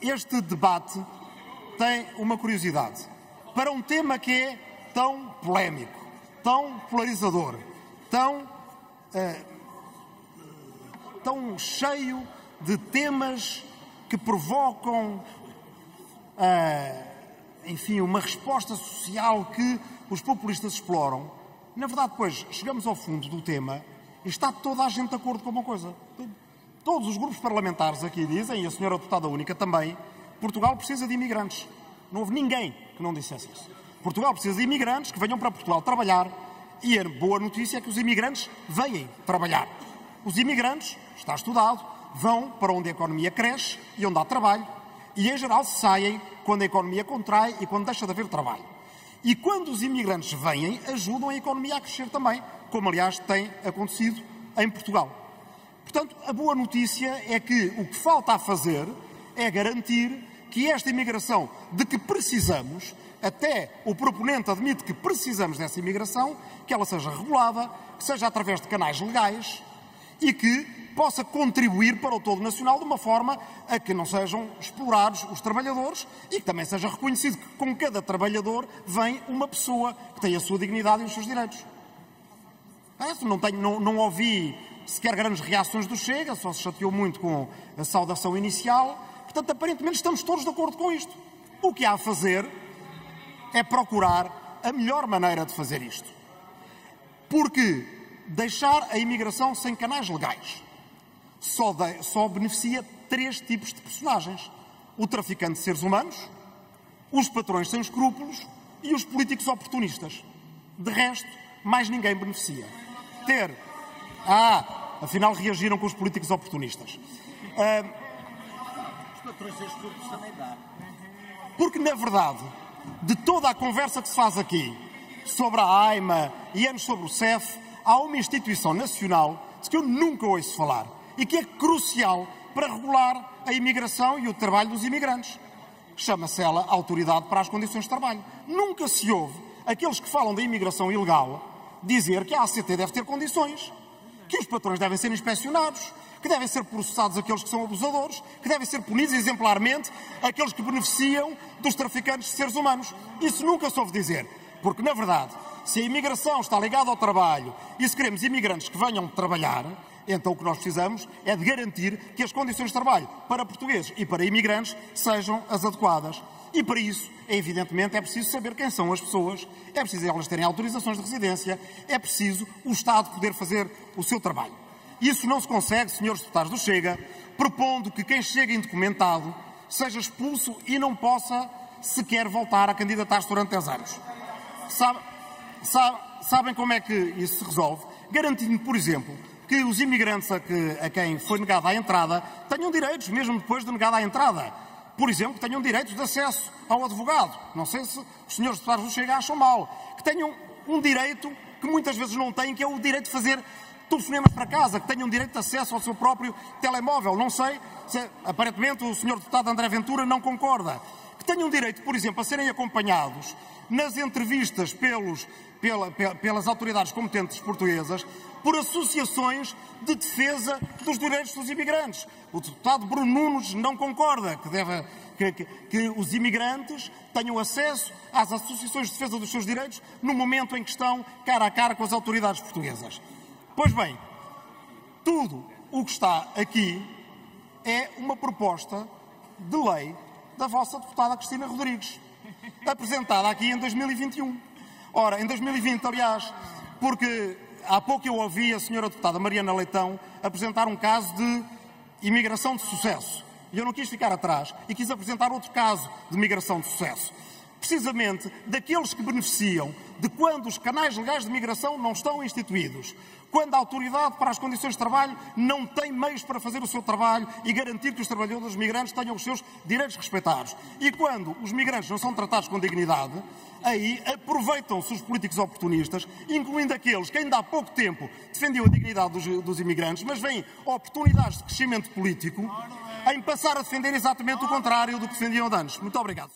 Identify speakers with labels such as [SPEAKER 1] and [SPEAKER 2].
[SPEAKER 1] este debate tem uma curiosidade. Para um tema que é tão polémico, tão polarizador, tão, uh, tão cheio de temas que provocam, uh, enfim, uma resposta social que os populistas exploram. Na verdade, depois chegamos ao fundo do tema e está toda a gente de acordo com uma coisa. Todos os grupos parlamentares aqui dizem, e a senhora deputada única também, Portugal precisa de imigrantes. Não houve ninguém que não dissesse isso. Portugal precisa de imigrantes que venham para Portugal trabalhar e a boa notícia é que os imigrantes vêm trabalhar. Os imigrantes, está estudado, vão para onde a economia cresce e onde há trabalho e, em geral, saem quando a economia contrai e quando deixa de haver trabalho. E quando os imigrantes vêm, ajudam a economia a crescer também, como aliás tem acontecido em Portugal. Portanto, a boa notícia é que o que falta a fazer é garantir que esta imigração de que precisamos, até o proponente admite que precisamos dessa imigração, que ela seja regulada, que seja através de canais legais e que possa contribuir para o todo nacional de uma forma a que não sejam explorados os trabalhadores e que também seja reconhecido que com cada trabalhador vem uma pessoa que tem a sua dignidade e os seus direitos. Não, tenho, não, não ouvi sequer grandes reações do Chega, só se chateou muito com a saudação inicial. Portanto, aparentemente estamos todos de acordo com isto. O que há a fazer é procurar a melhor maneira de fazer isto. Porque deixar a imigração sem canais legais só, de, só beneficia três tipos de personagens: o traficante de seres humanos, os patrões sem escrúpulos e os políticos oportunistas. De resto, mais ninguém beneficia. Ter. Ah, Afinal, reagiram com os políticos oportunistas.
[SPEAKER 2] Dá.
[SPEAKER 1] Porque, na verdade, de toda a conversa que se faz aqui sobre a AIMA e anos sobre o CEF, há uma instituição nacional de que eu nunca ouço falar e que é crucial para regular a imigração e o trabalho dos imigrantes. Chama-se ela Autoridade para as Condições de Trabalho. Nunca se ouve aqueles que falam da imigração ilegal dizer que a ACT deve ter condições que os patrões devem ser inspecionados, que devem ser processados aqueles que são abusadores, que devem ser punidos exemplarmente aqueles que beneficiam dos traficantes de seres humanos. Isso nunca soube dizer, porque na verdade, se a imigração está ligada ao trabalho e se queremos imigrantes que venham trabalhar, então o que nós precisamos é de garantir que as condições de trabalho para portugueses e para imigrantes sejam as adequadas. E para isso, evidentemente, é preciso saber quem são as pessoas, é preciso elas terem autorizações de residência, é preciso o Estado poder fazer o seu trabalho. Isso não se consegue, senhores deputados do Chega, propondo que quem chega indocumentado seja expulso e não possa sequer voltar a candidatar-se durante 10 anos. Sabe, sabe, sabem como é que isso se resolve? Garantindo, por exemplo, que os imigrantes a, que, a quem foi negada a entrada tenham direitos, mesmo depois de negada a entrada por exemplo, que tenham direito de acesso ao advogado. Não sei se os senhores deputados do Chega acham mal. Que tenham um direito que muitas vezes não têm, que é o direito de fazer telefonemas para casa, que tenham direito de acesso ao seu próprio telemóvel. Não sei se, aparentemente, o senhor deputado André Ventura não concorda. Que tenham direito, por exemplo, a serem acompanhados nas entrevistas pelos, pela, pelas autoridades competentes portuguesas por associações de defesa dos direitos dos imigrantes. O deputado Bruno Nunes não concorda que, deve, que, que, que, os imigrantes tenham acesso às associações de defesa dos seus direitos no momento em que estão cara a cara com as autoridades portuguesas. Pois bem, tudo o que está aqui é uma proposta de lei da vossa deputada Cristina Rodrigues, apresentada aqui em 2021. Ora, em 2020, aliás, porque há pouco eu ouvi a senhora deputada Mariana Leitão apresentar um caso de imigração de sucesso. E eu não quis ficar atrás e quis apresentar outro caso de migração de sucesso. Precisamente daqueles que beneficiam de quando os canais legais de migração não estão instituídos, quando a autoridade para as condições de trabalho não tem meios para fazer o seu trabalho e garantir que os trabalhadores migrantes tenham os seus direitos respeitados. E quando os migrantes não são tratados com dignidade, aí aproveitam-se os políticos oportunistas, incluindo aqueles que ainda há pouco tempo defendiam a dignidade dos, dos imigrantes, mas veem oportunidades de crescimento político em passar a defender exatamente o contrário do que defendiam antes. Muito obrigado.